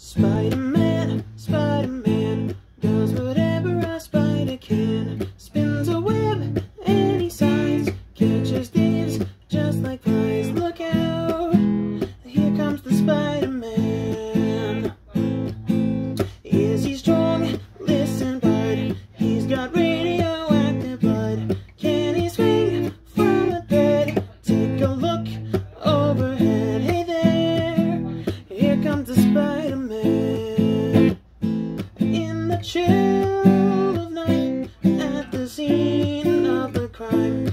Spider-Man. vitamin in the chill of night at the scene of the crime.